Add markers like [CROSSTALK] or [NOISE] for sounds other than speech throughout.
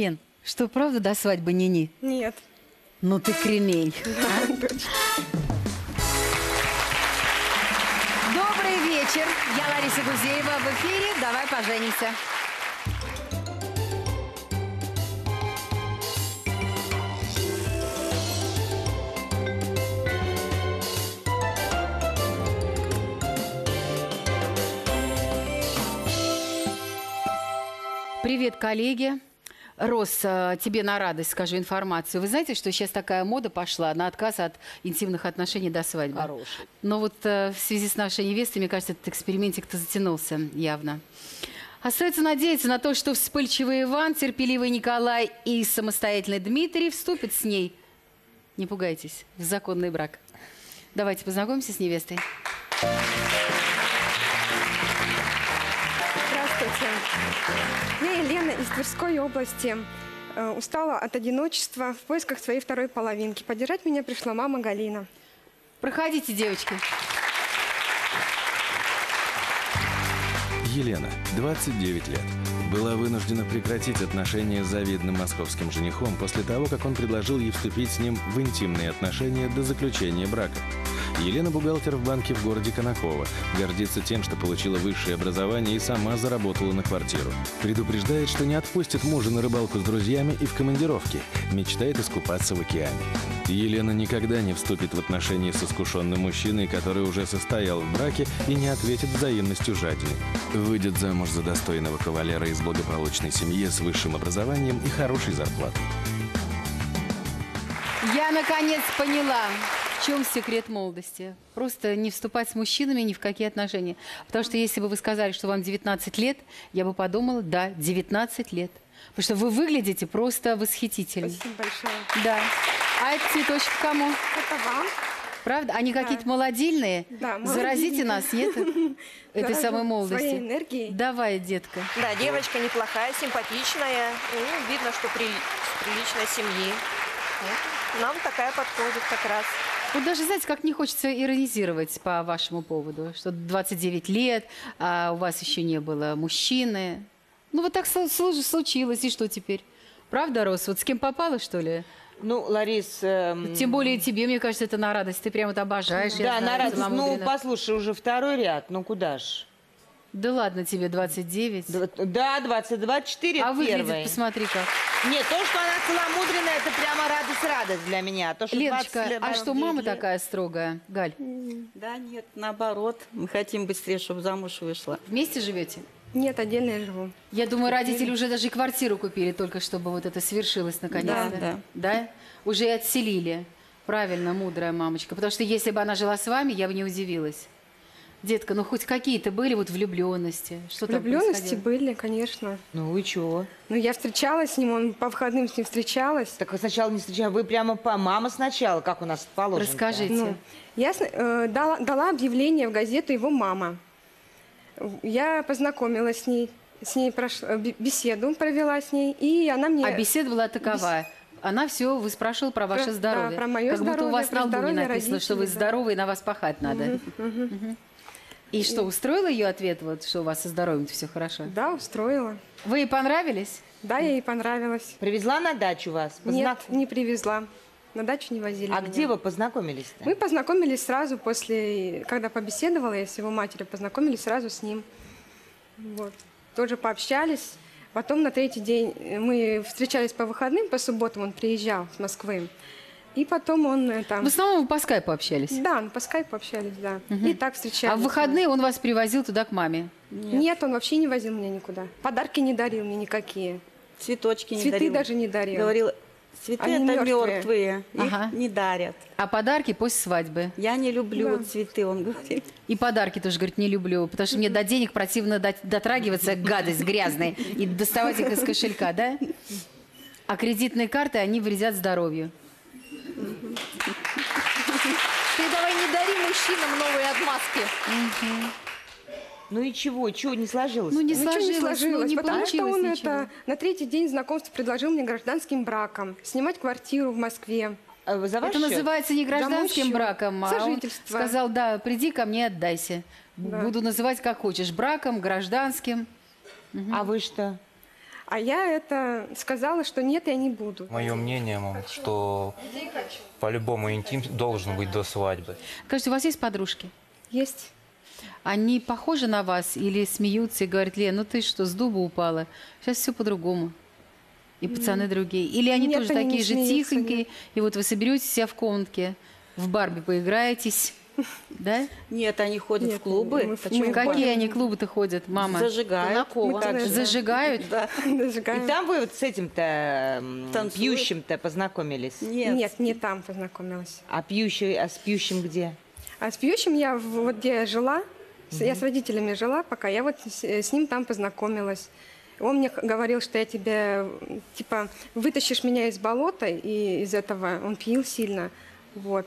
Лен, что правда до свадьбы Нини? Нет. Ну ты кремень. Добрый вечер. Я Лариса Гузеева в эфире. Давай поженимся. Привет, коллеги. Рос, э, тебе на радость скажу информацию. Вы знаете, что сейчас такая мода пошла на отказ от интимных отношений до свадьбы? Хороший. Но вот э, в связи с нашей невестой, мне кажется, этот экспериментик-то затянулся явно. Остается надеяться на то, что вспыльчивый Иван, терпеливый Николай и самостоятельный Дмитрий вступят с ней, не пугайтесь, в законный брак. Давайте познакомимся с невестой. Я Елена из Тверской области. Э, Устала от одиночества в поисках своей второй половинки. Поддержать меня пришла мама Галина. Проходите, девочки. Елена, 29 лет. Была вынуждена прекратить отношения с завидным московским женихом после того, как он предложил ей вступить с ним в интимные отношения до заключения брака. Елена бухгалтер в банке в городе Конаково. Гордится тем, что получила высшее образование и сама заработала на квартиру. Предупреждает, что не отпустит мужа на рыбалку с друзьями и в командировке. Мечтает искупаться в океане. Елена никогда не вступит в отношения с искушенным мужчиной, который уже состоял в браке и не ответит взаимностью жадине. Выйдет замуж за достойного кавалера из благополучной семьи с высшим образованием и хорошей зарплатой. Я наконец поняла, в чем секрет молодости. Просто не вступать с мужчинами ни в какие отношения. Потому что если бы вы сказали, что вам 19 лет, я бы подумала, да, 19 лет. Потому что вы выглядите просто восхитительно. Спасибо большое. Да. А этот цветочек кому? Это вам. Правда? Они какие-то молодильные? Да, Заразите молодильные. нас, нет? [LAUGHS] Этой самой молодости. своей энергией. Давай, детка. Да, девочка неплохая, симпатичная. Ну, видно, что при... приличной семьи. Нам такая подходит как раз. Вот даже, знаете, как не хочется иронизировать по вашему поводу, что 29 лет, а у вас еще не было мужчины. Ну, вот так слу- слу- случилось, и что теперь? Правда, Рос? Вот с кем попала, что ли? Ну, Ларис, эм, Тем более тебе, мне кажется, это на радость. Ты прямо это обожаешь. да, на радость. Ну, послушай, уже второй ряд, ну куда ж? Да ладно тебе, 29. Дв- Да, 20, 24 а выглядит, первый. посмотри как. Нет, то, что она целомудренная, это прямо радость-радость для меня. То, что 20 Леночка, лет- а что мама 29 лет- такая строгая? Галь, Да нет, наоборот. Мы хотим быстрее, чтобы замуж вышла. вместе живете? Нет, отдельно я живу. Я думаю, родители уже даже и квартиру купили, только чтобы вот это свершилось наконец-то. Да, Да? Уже и отселили. Правильно, мудрая мамочка. Потому что если бы она жила с вами, я бы не удивилась. Детка, ну хоть какие-то были вот влюбленности? Что там Влюбленности происходило? были, конечно. Ну и чего? Ну, я встречалась с ним, он по выходным с ним встречалась. Так вы сначала не встречали, вы прямо по мама сначала, как у нас положено. Расскажите. Ну, я э, дала, дала объявление в газету его мама. Я познакомилась с ней, с ней прош- э, бе- беседу провела с ней, и она мне... А беседа была такова. Она все, вы спрашивала про ваше Про- здоровье. да, про моё как будто у здоровье, вас на лбу не здоровье написано, что вы родителей, да. здоровы и на вас пахать надо. Мгм. И что, устроила ее ответ, вот, что у вас со здоровьем все хорошо? Да, устроила. Вы ей понравились? Да, я ей понравилась. Привезла на дачу вас? Нет, Познак- не привезла. На дачу не возили А меня. где вы познакомились-то? Мы познакомились сразу после, когда побеседовала я с его матерью, познакомились сразу с ним. Вот. Тоже пообщались. Потом на третий день э, мы встречались по выходным, по субботам он приезжал с Москвы. И потом он э, там... В основном вы по скайпу общались. Да, по скайпу общались, да. И так встречались. А в выходные он вас привозил туда к маме. Нет. он вообще не возил меня никуда. Подарки не дарил мне никакие. Цветочки не Цветы дарил. даже не дарил. Говорил, цветы Они это мертвые, их Ага. не дарят. А подарки после свадьбы. Я не люблю Да. цветы, он говорит. И подарки тоже, говорит, не люблю, потому что мне до денег противно дот- дотрагиваться, гадость грязная, и доставать их из кошелька, да? А кредитные карты, они вредят здоровью. Ты давай не дари мужчинам новые отмазки. Ну и чего? Чего не сложилось? Ну, не Ничего сложилось, не сложилось, ну, не потому что он ничего. это на третий день знакомства предложил мне гражданским браком снимать квартиру в Москве. А вы за ваш Это счет? называется не гражданским счет. браком, а он сказал, да, приди ко мне, отдайся. Да. Буду называть как хочешь, браком, гражданским. А вы что? А я это сказала, что нет, я не буду. Мое мнение, мам, что по-любому интим должен быть до свадьбы. Скажите, у вас есть подружки? Есть. Они похожи на вас или смеются и говорят, Лен, ну ты что, с дуба упала? Сейчас все по-другому. И пацаны другие. Или они Нет, тоже они такие же смеются, тихонькие, и вот вы соберетесь себя в комнатке, в Барби поиграетесь, да? Нет, они ходят Нет, в клубы. мы- Почему? мы- Какие они клубы-то ходят, мама? Зажигают. Одинаково. Так же. Зажигают? Да. [LAUGHS] Зажигаем. И там вы вот с этим-то пьющим-то познакомились? Нет. Нет, не там познакомилась. А пьющий, а с пьющим где? А с пьющим я вот где я жила, с- я с родителями жила, пока я вот с, с ним там познакомилась. Он мне говорил, что я тебе, типа, вытащишь меня из болота, и из этого он пил сильно, вот.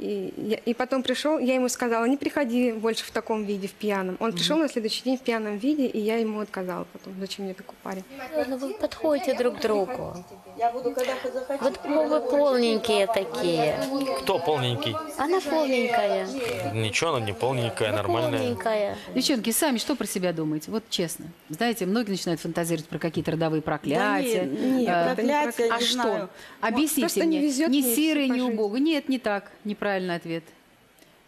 И, я- и потом пришел, я ему сказала, не приходи больше в таком виде, в пьяном. Он пришел на следующий день в пьяном виде, и я ему отказала потом, зачем мне такой парень. Ну, вы подходите друг к другу. Я буду, когда захочу. Вот ну, вы полненькие такие. Кто полненький? Она полненькая. Ничего, она не полненькая, нормальная. Полненькая. Девчонки, сами что про себя думаете? Вот честно. Знаете, многие начинают фантазировать про какие-то родовые проклятия. нет, нет, Э, проклятия, а не что? знаю. Объясните Просто мне. не везет ни мне серый, по ни жизни. убого. Нет, не так. Неправильный ответ.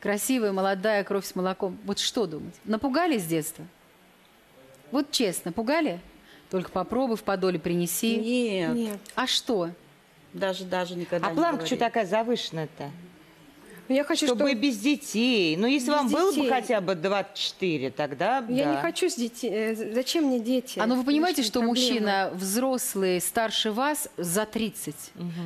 Красивая, молодая, кровь с молоком. Вот что думать? Напугали с детства? Вот честно, пугали? Только попробуй в подоле принеси. Нет, Нет. А что? даже, даже никогда А не планка что такая завышенная-то? Ну, Я хочу, Чтобы чтобы... без детей. Ну, если Без вам было бы детей. хотя бы 24, тогда Я да. не хочу с детей. э, Зачем мне дети? А ну вы понимаете, Лишние что проблемы. мужчина взрослый, старше вас, за 30.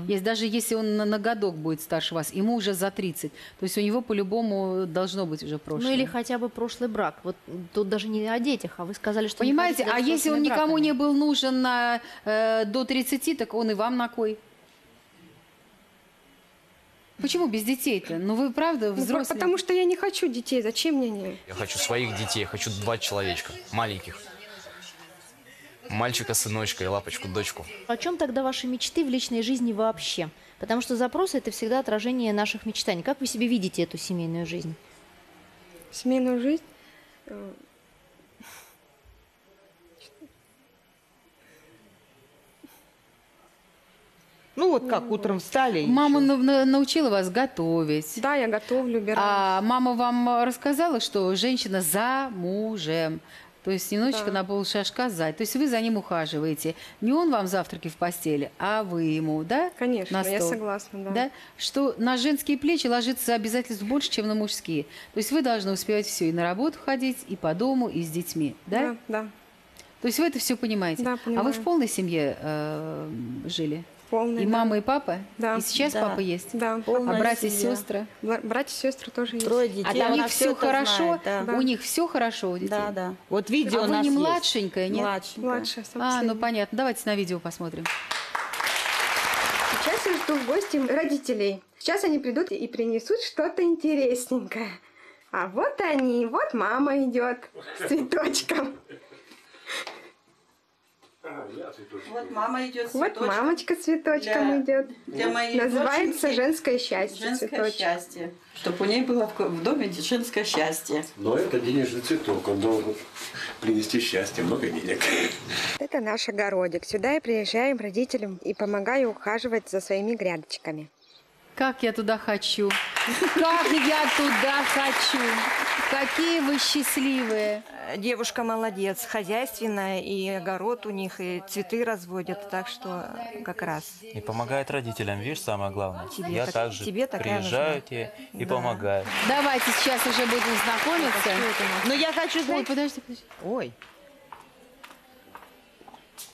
Есть, даже если он на, на годок будет старше вас, ему уже за 30. То есть у него по-любому должно быть уже прошлое. Ну или хотя бы прошлый брак. Вот тут даже не о детях, а вы сказали, что... Понимаете, а если он никому браками. не был нужен на, э, до 30, так он и вам на кой? Почему без детей-то? Ну вы правда Ну, взрослый. потому что я не хочу детей. Зачем мне они? Я хочу своих детей, я хочу два человечка, маленьких. Мальчика, сыночка и лапочку, дочку. О чем тогда ваши мечты в личной жизни вообще? Потому что запросы – это всегда отражение наших мечтаний. Как вы себе видите эту семейную жизнь? Семейную жизнь? Ну, вот как утром встали. и Мама на- на- научила вас готовить. Да, я готовлю, убираю. А мама вам рассказала, что женщина за мужем. То есть немножечко Да. на полшажка сзади. То есть вы за ним ухаживаете. Не он вам завтраки в постели, а вы ему, да? Конечно, на я стол? согласна, да. Да? Что на женские плечи ложится обязательств больше, чем на мужские. То есть вы должны успевать все и на работу ходить, и по дому, и с детьми, да? Да, да. То есть вы это все понимаете. Да, А вы понимаю. в полной семье э, жили? Полная, И да. мама, и папа? Да. И сейчас Да. папа есть? Да. А Полная братья и семья. сестры? Бра- Братья и сестры тоже есть. Трое детей. А там у них все хорошо? знает, да. У них все хорошо у детей? Да, да. Вот видео А у вы нас не есть. младшенькая, нет? Младшенькая. Младшая, А, ну понятно. Давайте на видео посмотрим. Сейчас я жду в гости родителей. Сейчас они придут и принесут что-то интересненькое. А вот они, вот мама идет с цветочком. Вот мама идет Вот мамочка цветочком Для- идет. для моей Называется женское счастье. Женское цветочек. счастье. Чтобы у ней было в доме женское счастье. Но это денежный цветок, он должен принести счастье, много денег. Это наш огородик. Сюда я приезжаю родителям и помогаю ухаживать за своими грядочками. Как я туда хочу. Как я туда хочу. Какие вы счастливые. Э, Девушка молодец, хозяйственная, и огород у них, и цветы разводят, так что как раз. И помогает родителям, видишь, самое главное. Тебе Я так- также тебе приезжаю тебе и Да. помогаю. Давайте сейчас уже будем знакомиться. Но я хочу Ой, знать... подожди, подожди. Ой,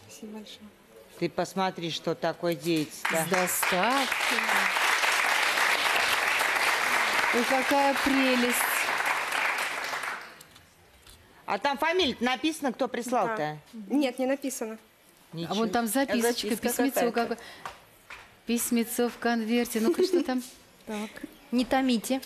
Спасибо большое. ты посмотри, что такое дети-то. С доставкой. Ой, какая прелесть. А там фамилия написано, кто прислал-то? Нет, не написано. А вон там записочка, записка письмецо какое. Письмецо в конверте. Ну-ка, что там? [LAUGHS] Так. Не томите.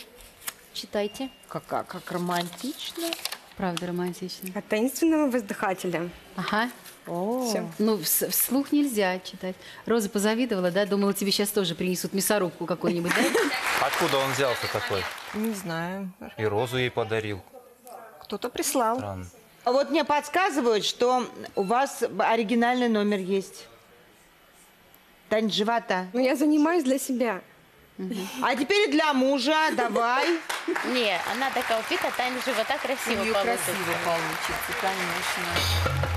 Читайте. Как, как, как романтично. Правда романтично. От таинственного воздыхателя. Ага. О, Всё. Ну, вс- вслух нельзя читать. Роза позавидовала, да? Думала, тебе сейчас тоже принесут мясорубку какую-нибудь, да? Откуда он взялся такой? Не знаю, И розу ей подарил. Кто-то прислал. Странно. А Вот мне подсказывают, что у вас оригинальный номер есть. Танец живота. Ну, я занимаюсь для себя. А теперь для мужа, давай. [LAUGHS] Не, она такая упита, танец живота красиво нее получится. красиво получится, конечно.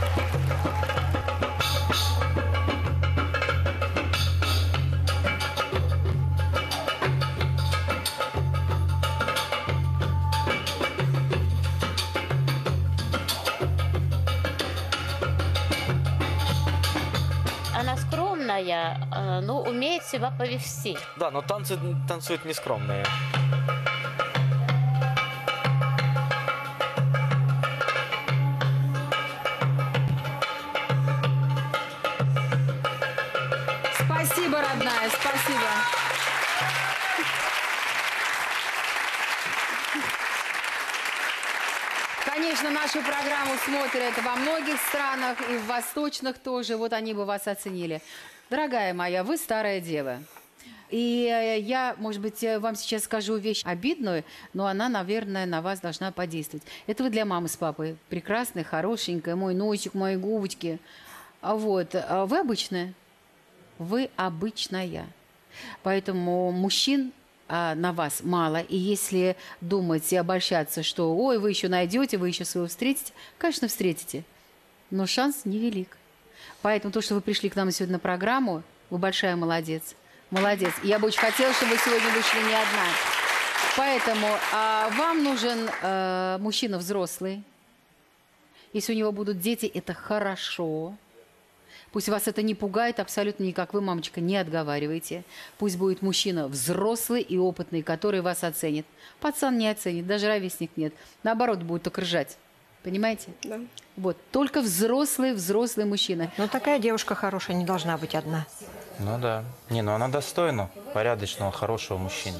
Скромная, э, но умеет себя повести. Да, но танцы танцуют нескромные. Спасибо, родная, спасибо. Конечно, нашу программу смотрят во многих странах и в восточных тоже. Вот они бы вас оценили. Дорогая моя, вы старая дева. И э, я, может быть, э, вам сейчас скажу вещь обидную, но она, наверное, на вас должна подействовать. Это вы для мамы с папой. Прекрасная, хорошенькая, мой носик, мои губочки. А вот, а вы обычная. Вы обычная. Поэтому мужчин а, на вас мало. И если думать и обольщаться, что ой, вы еще найдете, вы еще своего встретите, конечно, встретите. Но шанс невелик. Поэтому то, что вы пришли к нам сегодня на программу, вы большая молодец. Молодец. Я бы очень хотела, чтобы вы сегодня вышли не одна. Поэтому а, вам нужен э, мужчина взрослый. Если у него будут дети, это хорошо. Пусть вас это не пугает абсолютно никак. Вы, мамочка, не отговаривайте. Пусть будет мужчина взрослый и опытный, который вас оценит. Пацан не оценит, даже ровесник нет. Наоборот, будет только ржать. Понимаете? Да. Вот, только взрослый, взрослый мужчина. Но такая девушка хорошая не должна быть одна. Ну да. Не, ну она достойна порядочного, хорошего мужчины.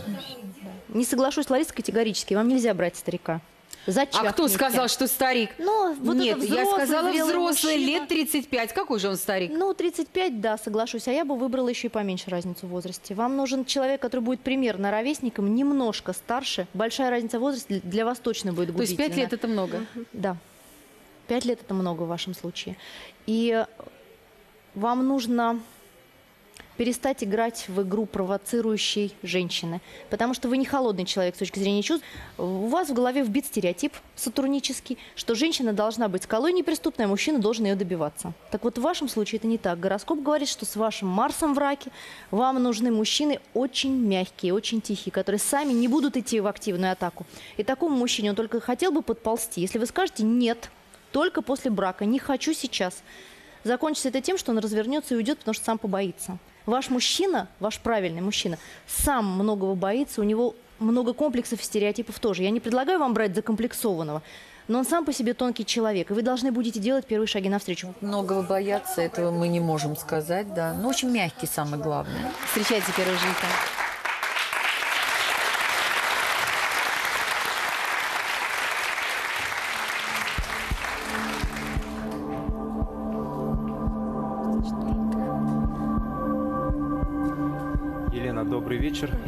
Не соглашусь, Лариса, категорически. Вам нельзя брать старика. Зачем? А кто сказал, что старик? Ну, вот Нет, это я взрослый, сказала зрелый взрослый, мужчина. лет 35. Какой же он старик? Ну, 35, да, соглашусь. А я бы выбрала еще и поменьше разницу в возрасте. Вам нужен человек, который будет примерно ровесником, немножко старше. Большая разница в возрасте для вас точно будет То есть губительна. пять лет это много? Да. Пять лет это много в вашем случае. И вам нужно перестать играть в игру провоцирующей женщины. Потому что вы не холодный человек с точки зрения чувств. У вас в голове вбит стереотип сатурнический, что женщина должна быть скалой неприступной, а мужчина должен ее добиваться. Так вот, в вашем случае это не так. Гороскоп говорит, что с вашим Марсом в раке вам нужны мужчины очень мягкие, очень тихие, которые сами не будут идти в активную атаку. И такому мужчине он только хотел бы подползти. Если вы скажете «нет», только после брака, не хочу сейчас, закончится это тем, что он развернется и уйдет, потому что сам побоится. Ваш мужчина, ваш правильный мужчина, сам многого боится, у него много комплексов и стереотипов тоже. Я не предлагаю вам брать закомплексованного, но он сам по себе тонкий человек, и вы должны будете делать первые шаги навстречу. Многого бояться, этого мы не можем сказать, да. Но очень мягкий самое главное. Встречайте первого жениха.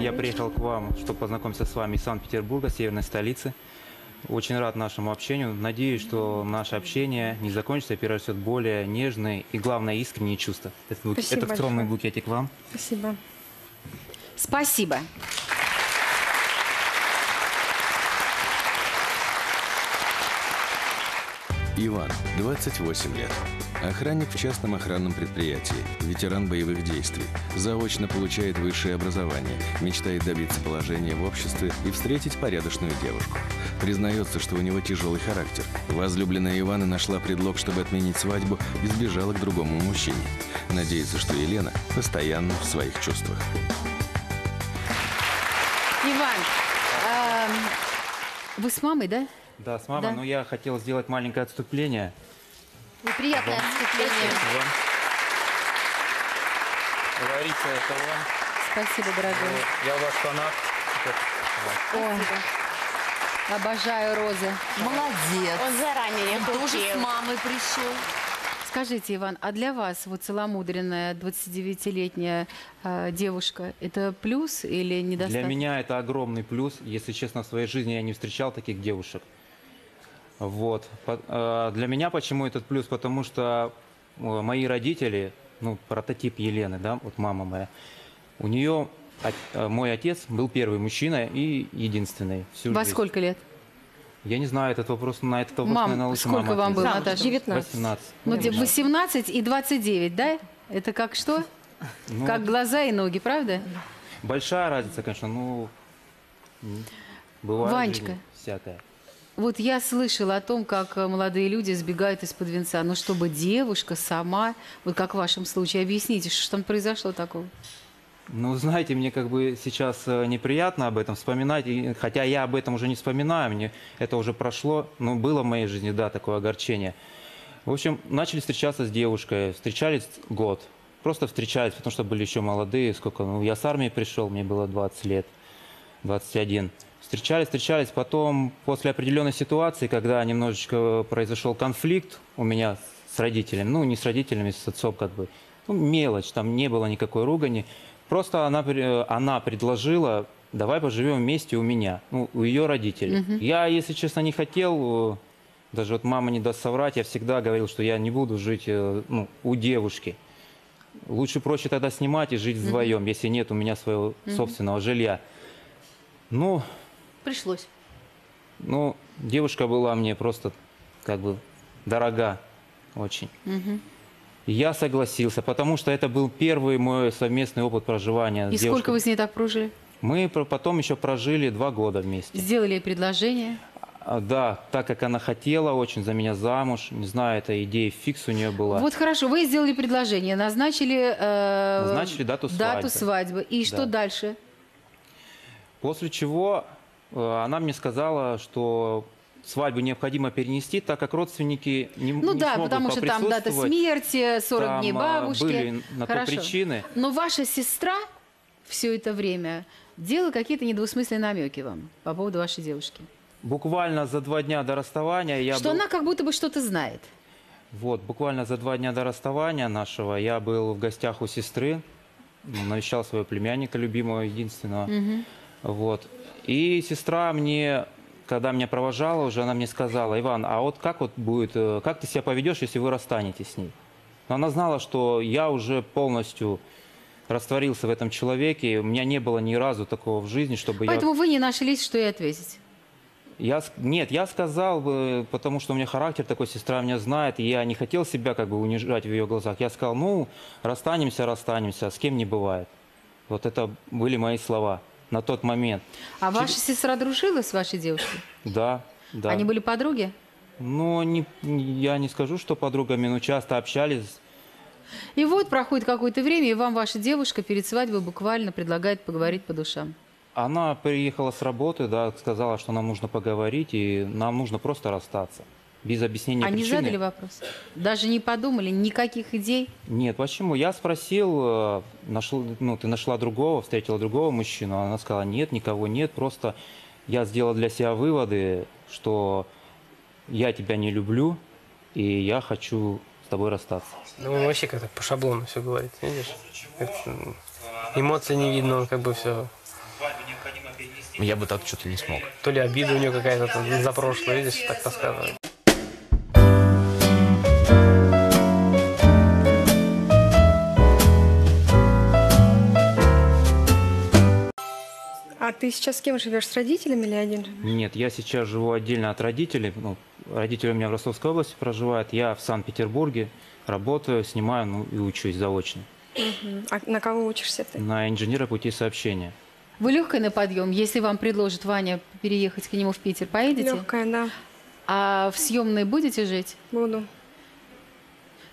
Я приехал к вам, чтобы познакомиться с вами из Санкт-Петербурга, северной столицы. Очень рад нашему общению. Надеюсь, что наше общение не закончится, а перерастет более нежные и, главное, искренние чувства. Это, Спасибо это скромный большое. букетик вам. Спасибо. Спасибо. Иван, 28 лет. Охранник в частном охранном предприятии, ветеран боевых действий, заочно получает высшее образование, мечтает добиться положения в обществе и встретить порядочную девушку. Признается, что у него тяжелый характер. Возлюбленная Ивана нашла предлог, чтобы отменить свадьбу и сбежала к другому мужчине. Надеется, что Елена постоянно в своих чувствах. Иван, ам, вы с мамой, да? Да, с мамой, Да. но я хотел сделать маленькое отступление. Неприятное отступление. Лариса, это вам. Спасибо, дорогой. Я ваш фанат. Ой, обожаю розы. Молодец. Он заранее Он тоже с мамой пришел. Скажите, Иван, а для вас вот целомудренная 29-летняя э, девушка, это плюс или недостаток? Для меня это огромный плюс. Если честно, в своей жизни я не встречал таких девушек. Вот. Э, Для меня почему этот плюс? Потому что э, мои родители, ну, прототип Елены, да, вот мама моя, у нее э, мой отец был первый мужчина и единственный всю Во жизнь. сколько лет? Я не знаю этот вопрос, на этот вопрос, Мам, наверное, лучше сколько мама вам было. Наташа? 19. 18. Ну, где- Да. 18 и 29, да? Это как что? [LAUGHS] Ну, Как глаза и ноги, правда? Большая разница, конечно, ну, бывает Ванечка. всякое. Вот я слышала о том, как э, молодые люди сбегают из-под венца. Но чтобы девушка сама, вот как в вашем случае, объясните, что там произошло такого? Ну, знаете, мне как бы сейчас э, неприятно об этом вспоминать, и- хотя я об этом уже не вспоминаю, мне это уже прошло, но было в моей жизни, да, такое огорчение. В общем, начали встречаться с девушкой, встречались год, просто встречались, потому что были еще молодые, сколько, ну, я с армии пришел, мне было 20 лет, 21. Встречались, встречались, потом после определенной ситуации, когда немножечко произошел конфликт у меня с родителями, ну, не с родителями, с отцом как бы, ну, мелочь, там не было никакой ругани, Просто она, при- она предложила, давай поживем вместе у меня, ну, у ее родителей. Мгм. Я, если честно, не хотел, э, даже вот мама не даст соврать, я всегда говорил, что я не буду жить э, ну, у девушки. Лучше проще тогда снимать и жить вдвоем, если нет у меня своего Мгм. собственного жилья. Ну, Пришлось. ну, девушка была мне просто как бы дорога очень. И Я согласился, потому что это был первый мой совместный опыт проживания с И девушкой. сколько вы с ней так прожили? Мы потом еще прожили два года вместе. Сделали ей предложение? А, Да, так как она хотела очень за меня замуж, не знаю, эта идея фикс у нее была. Вот хорошо, вы сделали предложение, назначили, э, Назначили дату дату свадьбы. свадьбы. И что Да. дальше? После чего она мне сказала, что свадьбу необходимо перенести, так как родственники не, Ну не да, смогут потому что там дата смерти, 40 Там, дней а, бабушки. были на то Хорошо. причины. Но ваша сестра все это время делала какие-то недвусмысленные намеки вам по поводу вашей девушки. Буквально за два дня до расставания я что был... она как будто бы что-то знает. Вот, буквально за два дня до расставания нашего я был в гостях у сестры, навещал своего племянника любимого, единственного. Мгм. Вот. И сестра мне, когда меня провожала уже, она мне сказала, Иван, а вот как вот будет, э, как ты себя поведешь, если вы расстанетесь с ней? Но она знала, что я уже полностью растворился в этом человеке, у меня не было ни разу такого в жизни, чтобы я... Поэтому вы не нашлись, что ей ответить. Я, нет, я сказал потому что у меня характер такой, сестра меня знает, и я не хотел себя как бы унижать в ее глазах. Я сказал, ну, расстанемся, расстанемся, с кем не бывает. Вот это были мои слова на тот момент. А ваша сестра дружила с вашей девушкой? Да, да. Они были подруги? Ну, не, я не скажу, что подругами, но часто общались. И вот проходит какое-то время, и вам ваша девушка перед свадьбой буквально предлагает поговорить по душам. Она приехала с работы, да, сказала, что нам нужно поговорить, и нам нужно просто расстаться. Без объяснения Они причины. задали вопрос? Даже не подумали, никаких идей? Нет, почему? Я спросил, э, нашел, ну, ты нашла другого, встретила другого мужчину. Она сказала, нет, никого нет, просто я сделал для себя выводы, что я тебя не люблю, и я хочу с тобой расстаться. Ну, он вообще как-то по шаблону все говорит, видишь? Эмоций не видно, он как бы все... Я бы так что-то не смог. То ли обида у него какая-то там за прошлое, видишь, так рассказывает. Ты сейчас с кем живешь? С родителями или один? Нет, я сейчас живу отдельно от родителей. Ну, родители у меня в Ростовской области проживают. Я в Санкт-Петербурге работаю, снимаю ну, и учусь заочно. А на кого учишься ты? На инженера пути сообщения. Вы легкая на подъем? Если вам предложит Ваня переехать к нему в Питер, поедете? Легкая, да. А в съемной будете жить? Буду.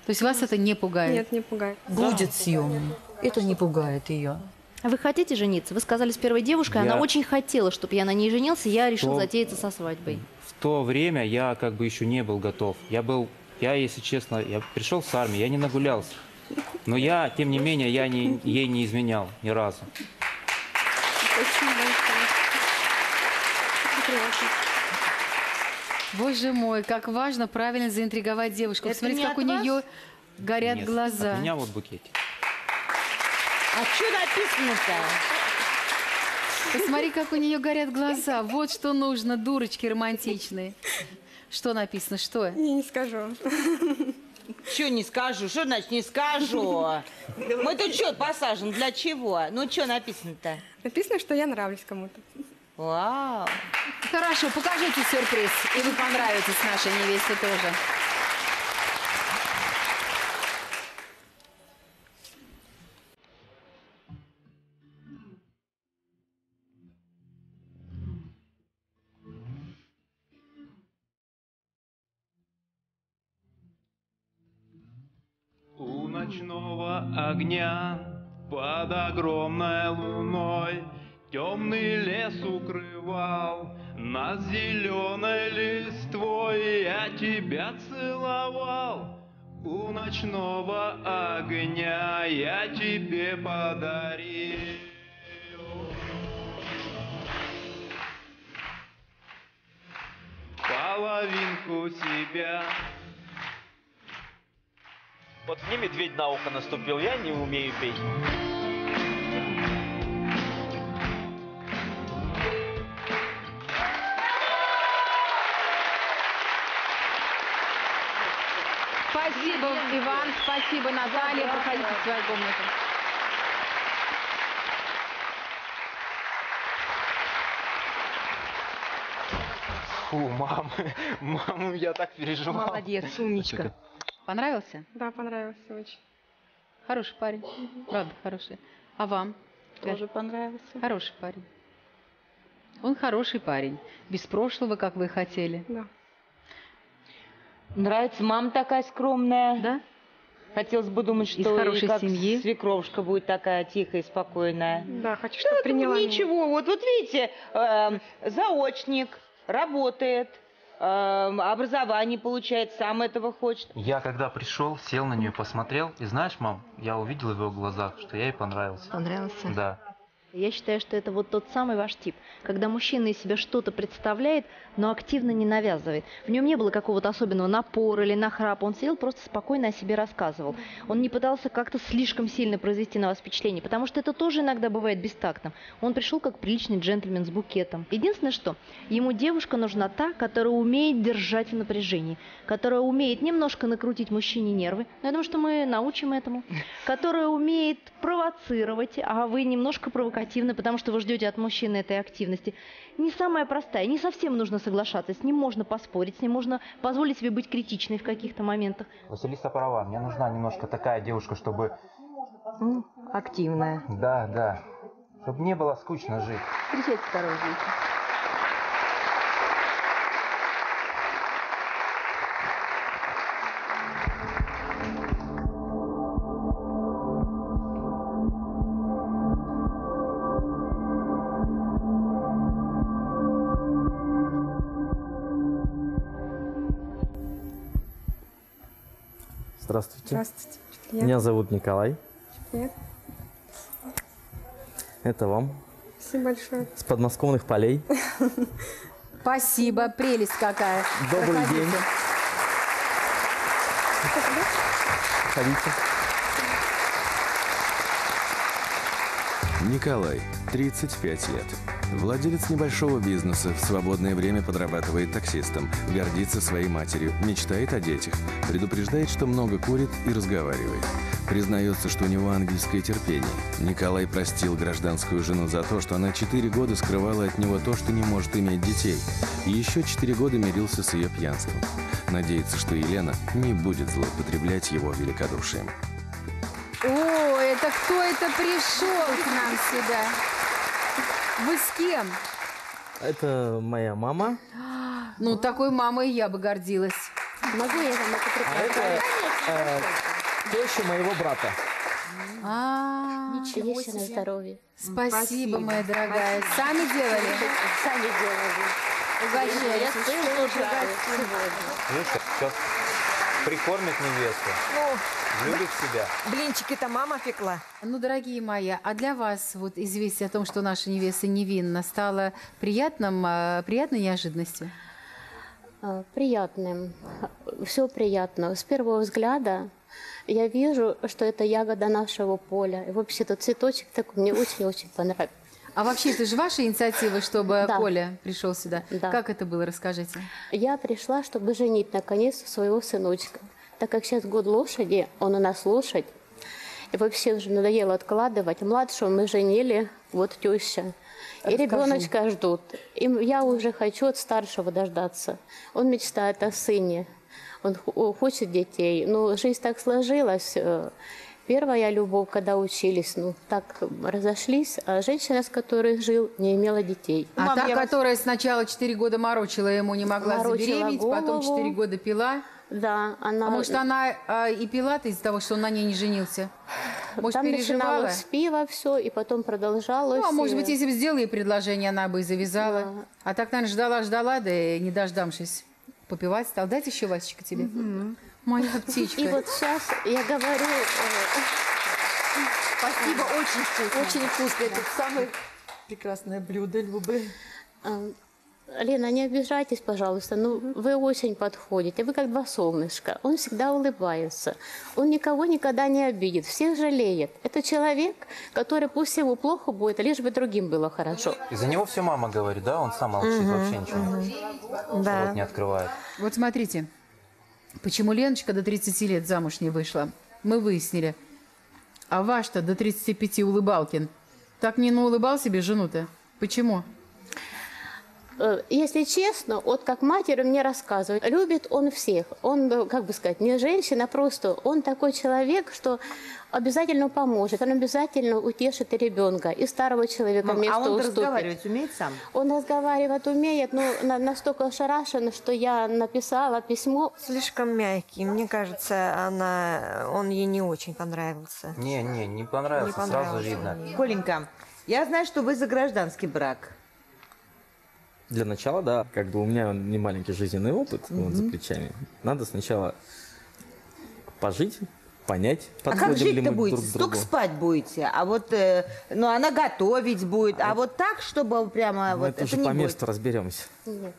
То есть вас это не пугает? Нет, не пугай. Будет съемный. Это не пугает ее. А вы хотите жениться? Вы сказали с первой девушкой, Я- она очень хотела, чтобы я на ней женился, я решил То- затеяться со свадьбой. В то время я как бы еще не был готов. Я был, я, если честно, я пришел с армии, я не нагулялся. Но я, тем не менее, я не, ей не изменял ни разу. Боже мой, как важно правильно заинтриговать девушку. Это Посмотрите, не как у вас? нее горят Нет, глаза. От меня вот букетик. А что написано-то? Посмотри, как у нее горят глаза. Вот что нужно, дурочки романтичные. Что написано? Что? Я не скажу. Что не скажу? Что значит не скажу? Мы тут что посажен? Для чего? Ну что написано-то? Написано, что я нравлюсь кому-то. Вау. Хорошо, покажите сюрприз, и вы понравитесь нашей невесте тоже. Ночного огня под огромной луной Темный лес укрывал нас зеленой листвой Я тебя целовал у ночного огня Я тебе подарил. Половинку себя Вот мне медведь на ухо наступил, я не умею петь. Спасибо, Иван, спасибо, Наталья. Проходите в свою комнату. Фу, мам, [LAUGHS] мам, я так переживал. Молодец, умничка. Понравился? Да, понравился очень. Хороший парень. Правда, хороший. А вам? Тоже понравился. Хороший парень. Он хороший парень. Без прошлого, как вы хотели. Да. Нравится мама такая скромная. Да? Хотелось бы думать, что Из и хорошей как семьи. свекровушка будет такая тихая и спокойная. Да, хочу, Да, чтобы тут приняла меня. ничего, вот, вот видите, эм, заочник, работает, образование получает, сам этого хочет. Я когда пришел, сел на нее, посмотрел, и знаешь, мам, я увидел в ее глазах, что я ей понравился. Понравился? Да. Я считаю, что это вот тот самый ваш тип, когда мужчина из себя что-то представляет, но активно не навязывает. В нем не было какого-то особенного напора или нахрапа, он сидел просто спокойно о себе рассказывал. Он не пытался как-то слишком сильно произвести на вас впечатление, потому что это тоже иногда бывает бестактным. Он пришел как приличный джентльмен с букетом. Единственное, что ему девушка нужна та, которая умеет держать в напряжении, которая умеет немножко накрутить мужчине нервы, но я думаю, что мы научим этому, которая умеет провоцировать, а вы немножко провокативны, потому что вы ждете от мужчины этой активности. Не самая простая, не совсем нужно соглашаться, с ним можно поспорить, с ним можно позволить себе быть критичной в каких-то моментах. Василиса права, мне нужна немножко такая девушка, чтобы... Активная. Да, да. Чтобы не было скучно жить. Встречайте второй женщину. Здравствуйте. Здравствуйте. Привет. Меня зовут Николай. Привет. Это вам. Спасибо большое. С подмосковных полей. [LAUGHS] Спасибо, прелесть какая. Добрый Проходите. день. Ходите. Николай, 35 лет. Владелец небольшого бизнеса, в свободное время подрабатывает таксистом, гордится своей матерью, мечтает о детях, предупреждает, что много курит и разговаривает. Признается, что у него ангельское терпение. Николай простил гражданскую жену за то, что она 4 года скрывала от него то, что не может иметь детей. И еще 4 года мирился с ее пьянством. Надеется, что Елена не будет злоупотреблять его великодушием. О, это кто это пришел к нам сюда? Вы с кем? Это моя мама. Ну, такой мамой я бы гордилась. Могу я вам это А это э, теща моего брата. А, Ничего себе на здоровье. Спасибо, моя дорогая. Сами делали? Сами делали. Угощайте. Я тоже Видишь, сейчас прикормит невесту, любит себя. Блинчики-то мама пекла. Ну, дорогие мои, а для вас вот известие о том, что наша невеста невинна, стало приятным, а, приятной неожиданностью? А, Приятным. Все приятно. С первого взгляда я вижу, что это ягода нашего поля. И вообще этот цветочек такой мне очень-очень понравился. А вообще, это же ваша инициатива, чтобы Да. Коля пришел сюда? Да. Как это было, расскажите. Я пришла, чтобы женить наконец своего сыночка. Так как сейчас год лошади, он у нас лошадь. И вообще уже надоело откладывать. Младшего мы женили, вот теща. И Расскажи. ребеночка ждут. И я уже хочу от старшего дождаться. Он мечтает о сыне. Он хо- хочет детей. Но жизнь так сложилась. Первая любовь, когда учились, ну, так разошлись, а женщина, с которой жил, не имела детей. А та, которая сначала 4 года морочила ему, не могла Морочила забеременеть, потом голову. 4 года пила. Да, она... А может, она а, и пила-то из-за того, что он на ней не женился? Может, Там переживала? начиналось с пива все, и потом продолжалось. Ну, а может и- быть, если бы сделала ей предложение, она бы и завязала. А так, наверное, ждала-ждала, да и не дождавшись, попивать стал. Дайте еще Васечка тебе. Моя птичка. [LAUGHS] И вот сейчас я говорю... э, Спасибо, очень вкусно. Очень вкусно. Это самое прекрасное блюдо, Любы. э, Лена, не обижайтесь, пожалуйста, ну вы очень подходите, вы как два солнышка. Он всегда улыбается, он никого никогда не обидит, всех жалеет. Это человек, который пусть ему плохо будет, а лишь бы другим было хорошо. Из-за него все мама говорит, да? Он сам молчит, Мгм, вообще ничего не- Да. не открывает. Вот смотрите, почему Леночка до 30 лет замуж не вышла. Мы выяснили. А ваш-то до 35 улыбалкин. Так не наулыбал себе жену-то? Почему? Э, Если честно, вот как матери мне рассказывают, любит он всех. Он, э, как бы сказать, не женщина, а просто он такой человек, что обязательно поможет, он обязательно утешит и ребенка, и старого человека Мам, место а он уступит. разговаривать умеет сам? Он разговаривать умеет, но на- настолько ошарашен, что я написала письмо. Слишком мягкий. Мне кажется, она, он ей не очень понравился. Не, не, не понравился, Не сразу понравился видно. Коленька, я знаю, что вы за гражданский брак. Для начала, да, как бы у меня не маленький жизненный опыт вот, за плечами. Надо сначала пожить, понять, А как жить-то мы будете? друг к Только другу. спать будете, а вот, э, ну, она готовить будет, а вот так, чтобы прямо Ну, вот это уже не по будет. месту разберемся. Нет,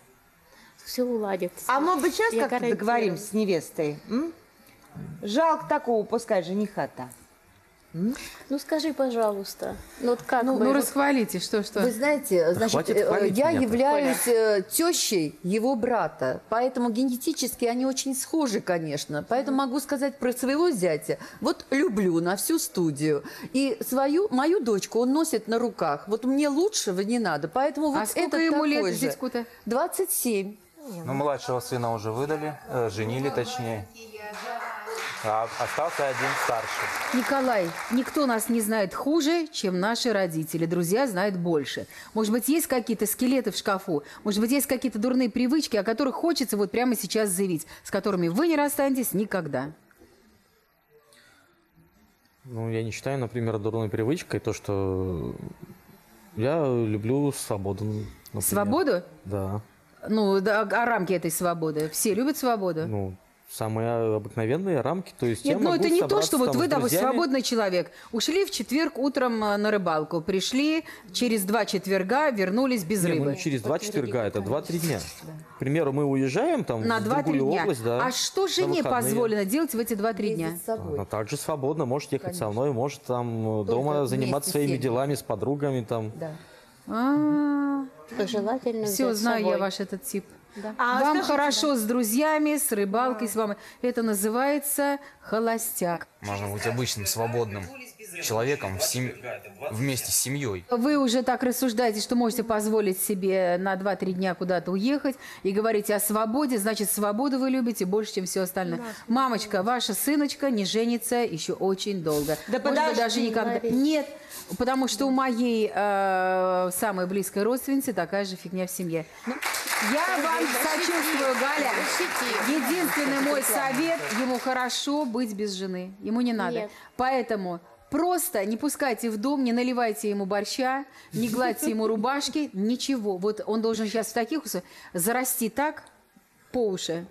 все уладится. А может быть, сейчас Я как-то договоримся с невестой? м? Жалко такого пускай жениха-то. Ну скажи, пожалуйста, ну вот как Ну, мы... ну расхвалите, что, что? Вы знаете, значит, хватит э, я являюсь э, тещей его брата, поэтому генетически они очень схожи, конечно. Поэтому могу сказать про своего зятя. Вот люблю на всю студию. И свою, мою дочку он носит на руках. Вот мне лучшего не надо, поэтому А вот сколько это ему лет, же. зятьку-то? 27. Ну, младшего сына уже выдали, э, женили точнее. А остался один старший. Николай, никто нас не знает хуже, чем наши родители. Друзья знают больше. Может быть, есть какие-то скелеты в шкафу? Может быть, есть какие-то дурные привычки, о которых хочется вот прямо сейчас заявить, с которыми вы не расстанетесь никогда? Ну, я не считаю, например, дурной привычкой то, что я люблю свободу. например. Свободу? Да. Ну, да, а рамки этой свободы? Все любят свободу? Ну, самые обыкновенные рамки. То есть Нет, я ну это не то, что вот вы, да, друзьями. свободный человек. Ушли в четверг утром э, на рыбалку, пришли, через два четверга вернулись без Не, ну рыбы. не через два четверга, это два-три дня. К примеру, мы уезжаем там На в 2-3 другую дня. область, да. а что жене позволено делать в эти 2-3 дня? Она также свободно может ехать со мной, может там э, дома заниматься своими семьи. делами с подругами там. А, Желательно Все, взять с знаю я ваш этот тип. А Вам скажите, хорошо с друзьями, с рыбалкой, с вами. Это называется холостяк. Можно быть обычным, свободным человеком в сем- вместе с семьей. Вы уже так рассуждаете, что можете позволить себе на 2-3 дня куда-то уехать и говорите о свободе, значит, свободу вы любите больше, чем все остальное. Мамочка, ваша сыночка не женится еще очень долго. Да Может быть, подожди, даже никогда. Лариса. Нет, потому что у моей э, самой близкой родственницы такая же фигня в семье. Ну, Я вам сочувствую, Галя. Единственный мой совет, ему хорошо быть без жены. Ему не надо. Нет. Поэтому просто не пускайте в дом, не наливайте ему борща, не гладьте ему рубашки, ничего. Вот он должен сейчас в таких условиях зарасти так по уши,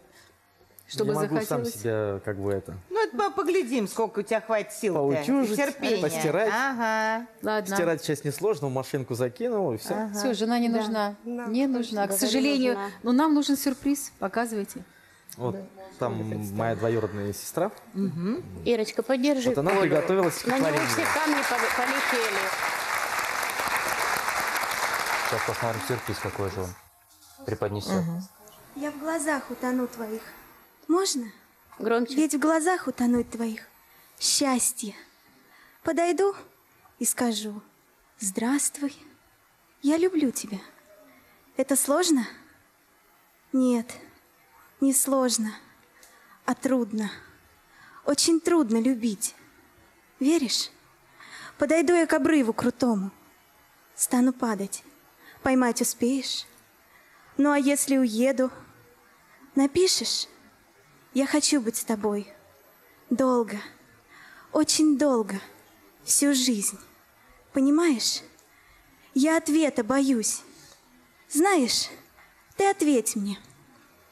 чтобы я могу сам захотелось. себя как бы это Ну, это по- поглядим, сколько у тебя хватит сил Поутюжить, терпения. постирать. Ага. Ладно. стирать сейчас несложно, в машинку закинул и все. Все, жена не нужна. Не нужна. К сожалению, нужна. ну нам нужен сюрприз. Показывайте. Вот там моя двоюродная сестра. Ирочка, поддержи Вот она Колю. приготовилась к На него все камни пол- полетели. Сейчас посмотрим сюрприз, какой же он преподнесет. Я в глазах утону твоих. Можно? Громче. Ведь в глазах утонуть твоих счастье. Подойду и скажу, здравствуй, я люблю тебя. Это сложно? Нет, не сложно, а трудно. Очень трудно любить. Веришь? Подойду я к обрыву крутому, стану падать. Поймать успеешь? Ну а если уеду, напишешь? Я хочу быть с тобой. Долго, очень долго, всю жизнь. Понимаешь? Я ответа боюсь. Знаешь, ты ответь мне,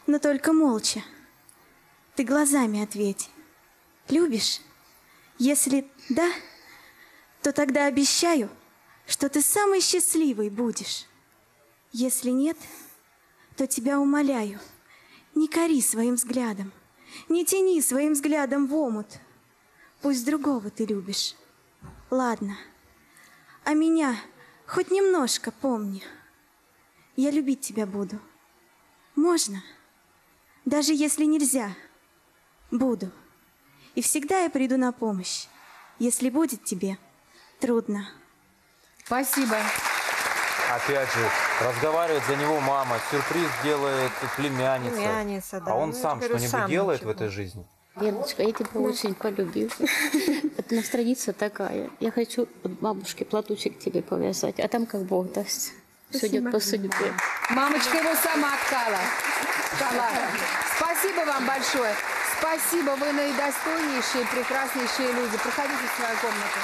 но только молча. Ты глазами ответь. Любишь? Если да, то тогда обещаю, что ты самый счастливый будешь. Если нет, то тебя умоляю, не кори своим взглядом, не тяни своим взглядом в омут. Пусть другого ты любишь. Ладно. А меня хоть немножко помни. Я любить тебя буду. Можно? Даже если нельзя. Буду. И всегда я приду на помощь, если будет тебе трудно. Спасибо. Опять же, разговаривает за него мама, сюрприз делает племянница. Племянница, да. А он Ну, сам что-нибудь сам делает в ничего. этой жизни? Леночка, я тебя очень полюбила. [LAUGHS] Это у нас традиция такая. Я хочу от бабушки платочек тебе повязать, а там как Бог даст. Все идет по судьбе. Мамочка его сама. Ткала. Спасибо вам большое. Спасибо, вы наидостойнейшие, прекраснейшие люди. Проходите в свою комнату.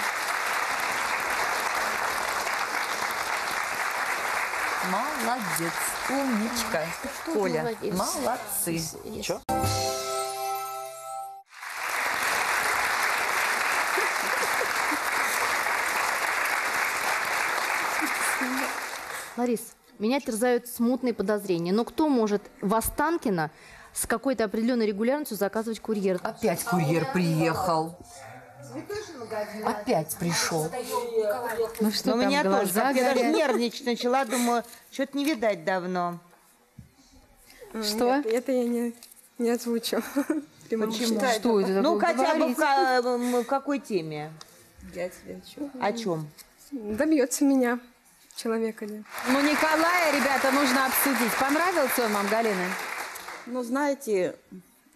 Молодец, умничка. Что Коля, молодец? молодцы. Чё? Ларис, меня терзают смутные подозрения. Но кто может в Останкино с какой-то определенной регулярностью заказывать курьер? Опять курьер приехал. Опять пришел. Ну что Но у там, меня тоже. как Я даже нервничать начала, думаю, что-то не видать давно. Что? Нет, это я не, не озвучу. [LAUGHS] Почему? эфиром. Что это Ну, хотя бы в, в какой теме? Я тебе чё? О чем? Добьется меня человек один. Ну, Николая, ребята, нужно обсудить. Понравился он вам, Галина? Ну, знаете,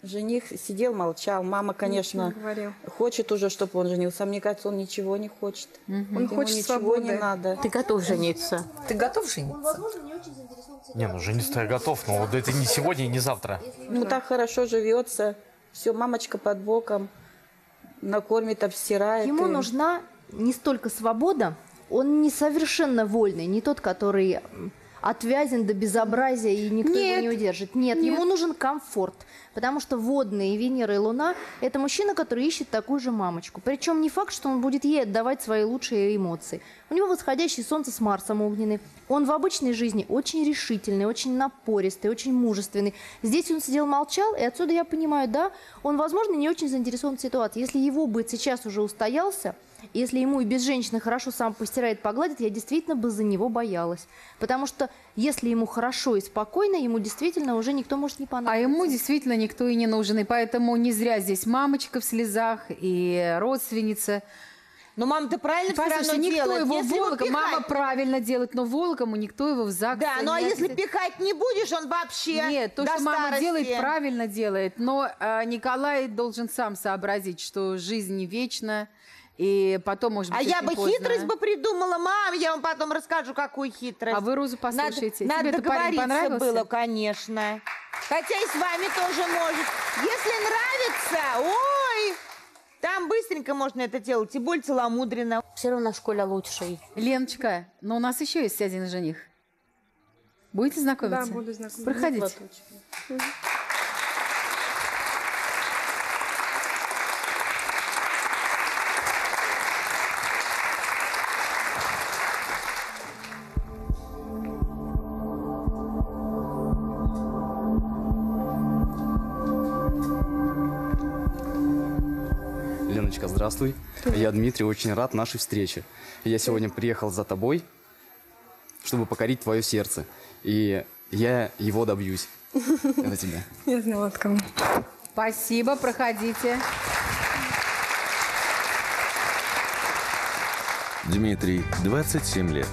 жених сидел, молчал. Мама, конечно, не говорил. хочет уже, чтобы он женился. А мне кажется, он ничего не хочет. Он Ему хочет ничего свободы. не надо. Ты готов жениться? Ты готов жениться? Не, ну жениться я готов, но вот это не сегодня и не завтра. Ну, так хорошо живется. Все, мамочка под боком. Накормит, обстирает. Ему и- нужна не столько свобода, он не совершенно вольный, не тот, который отвязен до безобразия и никто Нет. его не удержит. Нет, Нет. ему нужен комфорт, потому что водные Венера и Луна – это мужчина, который ищет такую же мамочку. Причем не факт, что он будет ей отдавать свои лучшие эмоции. У него восходящее солнце с Марсом огненный. Он в обычной жизни очень решительный, очень напористый, очень мужественный. Здесь он сидел, молчал, и отсюда я понимаю, да, он, возможно, не очень заинтересован в ситуации. Если его бы сейчас уже устоялся, если ему и без женщины хорошо сам постирает, погладит, я действительно бы за него боялась. Потому что если ему хорошо и спокойно, ему действительно уже никто может не А понравиться. ему действительно никто и не нужен. И поэтому не зря здесь мамочка в слезах и родственница. Но мама, ты правильно все Послушайте, равно никто делает. его Если волоком, пихать- мама правильно делает, но волоком никто его в ЗАГС Да, ну а если пихать не будешь, он вообще Нет, то, до что мама старости. делает, правильно делает. Но а, Николай должен сам сообразить, что жизнь не вечна, и потом, может быть, А я бы поздно. хитрость бы придумала, мам, я вам потом расскажу, какую хитрость. А вы Розу послушайте. Надо, Тебе надо договориться было, конечно. Хотя и с вами тоже может. Если нравится, ой, там быстренько можно это делать, тем более целомудренно. Все равно школа лучший. Леночка, но у нас еще есть один жених. Будете знакомиться? Да, буду знакомиться. Проходите. Здравствуй. Я Дмитрий, очень рад нашей встрече. Я сегодня приехал за тобой. чтобы покорить твое сердце. И я его добьюсь. Это тебя. Я знала, от кого. Спасибо, проходите. Дмитрий, 27 лет.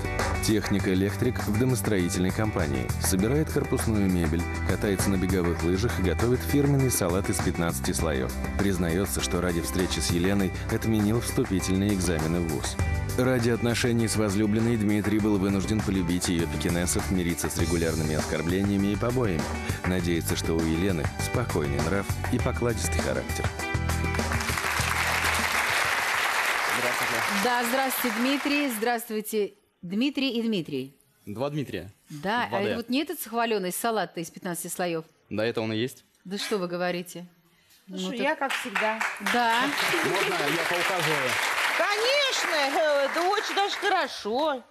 Техник-электрик в домостроительной компании. Собирает корпусную мебель, катается на беговых лыжах и готовит фирменный салат из 15 слоев. Признается, что ради встречи с Еленой отменил вступительные экзамены в ВУЗ. Ради отношений с возлюбленной Дмитрий был вынужден полюбить ее пекинесов, мириться с регулярными оскорблениями и побоями. Надеется, что у Елены спокойный нрав и покладистый характер. Да, здравствуйте, Дмитрий. Здравствуйте, Дмитрий и Дмитрий. Два Дмитрия. Да, Два а это вот не этот хваленый салат-то из 15 слоев? Да, это он и есть. Да что вы говорите? Слушай, Ну, так- я как всегда. Да. Можно я поухаживаю? Конечно, э, это очень даже хорошо.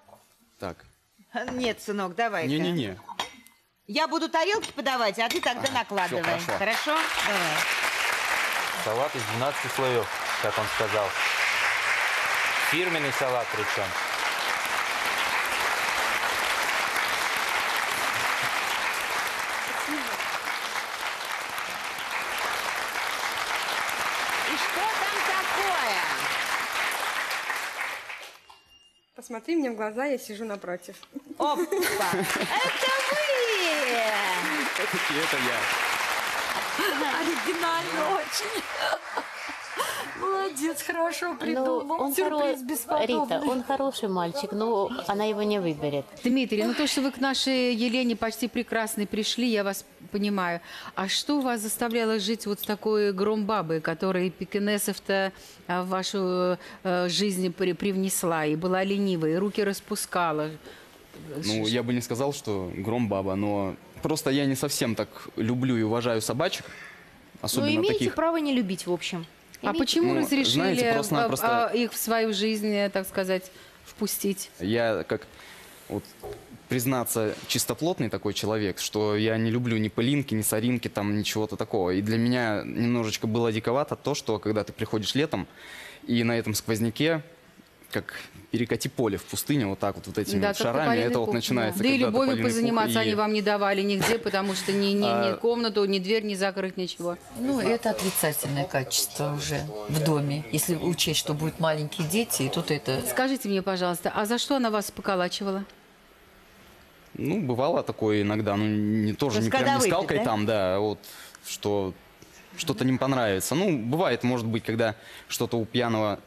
Так. Нет, сынок, давай. Не-не-не. Я буду тарелки подавать, а ты тогда накладывай. всё, хорошо. Давай. Салат из 12 слоев, как он сказал. Фирменный салат причем. И что там такое? Посмотри мне в глаза, я сижу напротив. Опа! Это вы! Это я. Оригинально очень. Молодец, хорошо придумал. Ну, он Сюрприз хоро- бесподобный. Рита, он хороший мальчик, но она его не выберет. Дмитрий, ну то, что вы к нашей Елене почти прекрасной пришли, я вас понимаю. А что вас заставляло жить вот с такой громбабой, которая пекинесов-то а, в вашу э, жизнь при- привнесла, и была ленивой, и руки распускала? Ну, я бы не сказал, что гром баба, но просто я не совсем так люблю и уважаю собачек. Ну, Особенно имеете таких. право не любить, в общем. А почему Ну, разрешили знаете, просто-напросто- а, а, их в свою жизнь, э, так сказать, впустить? Я как вот признаться чистоплотный такой человек, что я не люблю ни пылинки, ни соринки, там ничего-то такого. И для меня немножечко было диковато то, что когда ты приходишь летом и на этом сквозняке как перекати поле в пустыне вот так вот, вот этими Да, вот шарами, это вот пух, начинается. Да, да и любовью пух позаниматься и- они вам не давали нигде, потому что ни, ни, ни А- комнату, ни дверь не закрыть, ничего. Ну, это отрицательное качество уже в доме. Если учесть, что будут маленькие дети, и тут это... Скажите мне, пожалуйста, а за что она вас поколачивала? Ну, бывало такое иногда, ну, не, тоже То не прям не скалкой да? там, да, вот, что что-то не понравится. Ну, бывает, может быть, когда что-то у пьяного,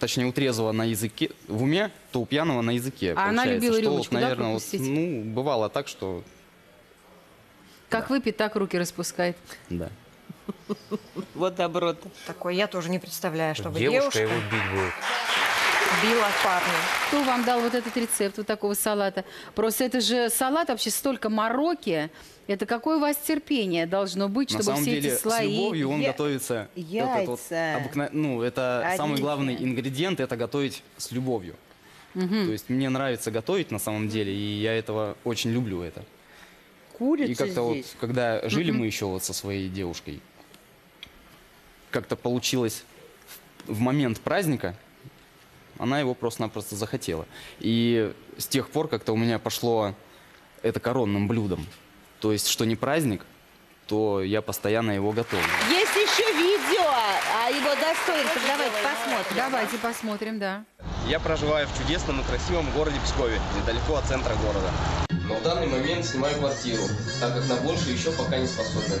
точнее, у трезвого на языке, в уме, то у пьяного на языке, А она получается. любила что вот, рюмочку, да, наверное, вот, пропустить? ну, бывало так, что, Как выпьет, так руки распускает. да. [LAUGHS] Вот добро-то. Такое я тоже не представляю, чтобы Девушка девушка, его бить будет. Била парня. Кто вам дал вот этот рецепт вот такого салата? Просто это же салат вообще столько мороки. Это какое у вас терпение должно быть, На чтобы самом все деле, эти слои... с любовью он Я- готовится. этот вот Яйца. обыкна- Ну, это самый Отлично. главный ингредиент, это готовить с любовью. Мгм. То есть мне нравится готовить на самом деле, и я этого очень люблю это. Курица И как-то вот, когда жили Мгм. мы еще вот со своей девушкой, как-то получилось в момент праздника, она его просто-напросто захотела. И с тех пор как-то у меня пошло это коронным блюдом. То есть, что не праздник, то я постоянно его готовлю. Есть еще видео о его достоинствах. Давайте посмотрим. Давайте посмотрим, да. Я проживаю в чудесном и красивом городе Пскове, недалеко от центра города. Но в данный момент снимаю квартиру, так как на больше еще пока не способен.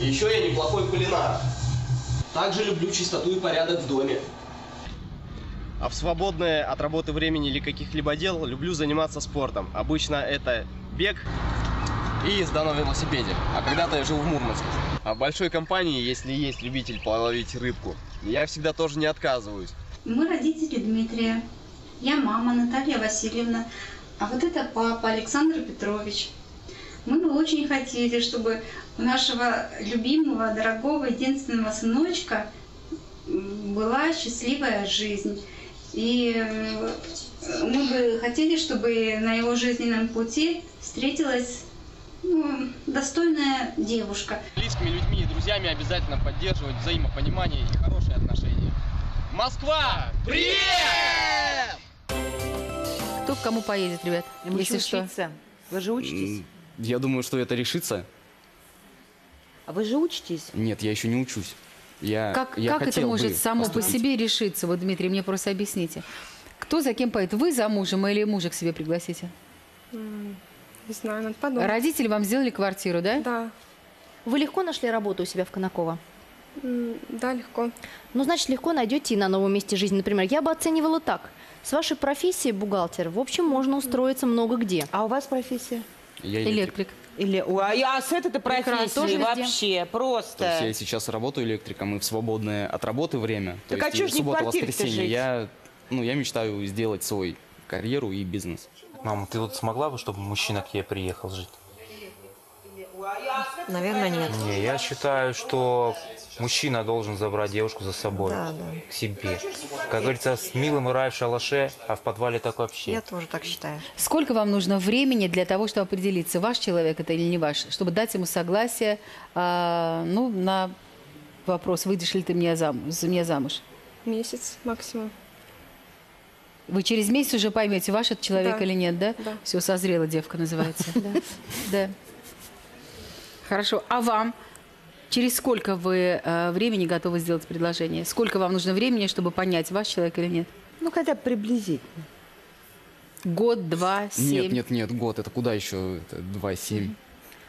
И еще я неплохой кулинар. Также люблю чистоту и порядок в доме. А в свободное от работы времени или каких-либо дел люблю заниматься спортом. Обычно это бег и езда на велосипеде. А когда-то я жил в Мурманске. А в большой компании, если есть любитель половить рыбку, я всегда тоже не отказываюсь. Мы родители Дмитрия. Я мама Наталья Васильевна. А вот это папа Александр Петрович. Мы бы очень хотели, чтобы у нашего любимого, дорогого, единственного сыночка была счастливая жизнь. И э, мы бы хотели, чтобы на его жизненном пути встретилась ну, достойная девушка. Близкими людьми и друзьями обязательно поддерживать взаимопонимание и хорошие отношения. Москва! Привет! Кто к кому поедет, ребят? Ему если еще что. учиться. Вы же учитесь? Я думаю, что это решится. А вы же учитесь? Нет, я еще не учусь. Я, Как, я как это может само по поступить. себе решиться? Вот, Дмитрий, мне просто объясните. Кто за кем поедет? Вы за мужем или мужа к себе пригласите? Не знаю, надо подумать. Родители вам сделали квартиру, да? Да. Вы легко нашли работу у себя в Конаково? Да, легко. Ну, значит, легко найдете и на новом месте жизни. Например, я бы оценивала так. С вашей профессией бухгалтер, в общем, можно устроиться много где. А у вас профессия? Я электрик. Или, Ой, а с этой Прекрасно. профессией Тоже везде. вообще просто. То есть я сейчас работаю электриком и в свободное от работы время. Так то а есть чё и ж не в квартире-то воскресенье. жить? Я, ну, я мечтаю сделать свой карьеру и бизнес. Мама, ты вот смогла бы, чтобы мужчина к тебе приехал жить? Наверное, нет. Не, я считаю, что мужчина должен забрать девушку за собой, Да, да. к себе. Как говорится, с милым и рай в шалаше, а в подвале так вообще. Я тоже так считаю. Сколько вам нужно времени для того, чтобы определиться, ваш человек это или не ваш, чтобы дать ему согласие а, ну, на вопрос, выйдешь ли ты мне зам- за меня замуж? Месяц максимум. Вы через месяц уже поймете, ваш это человек Да. или нет, да? Да. Все, созрела девка называется. [LAUGHS] Да. Хорошо. А вам? Через сколько вы э, времени готовы сделать предложение? Сколько вам нужно времени, чтобы понять, ваш человек или нет? Ну, хотя бы приблизительно. Год, два, семь? Нет, нет, нет, год. Это куда еще? Это 2,7.